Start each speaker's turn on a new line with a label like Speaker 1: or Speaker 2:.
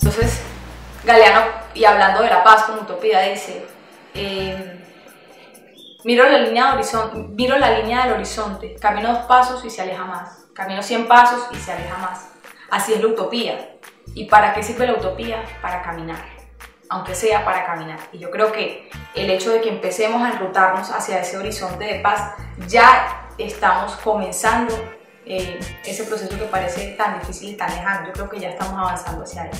Speaker 1: Entonces, Galeano, y hablando de la paz como utopía, dice, eh, miro, la línea de horizonte, miro la línea del horizonte, camino dos pasos y se aleja más, camino cien pasos y se aleja más. Así es la utopía. ¿Y para qué sirve la utopía? Para caminar, aunque sea para caminar. Y yo creo que el hecho de que empecemos a enrutarnos hacia ese horizonte de paz, ya estamos comenzando eh, ese proceso que parece tan difícil y tan lejano. Yo creo que ya estamos avanzando hacia él.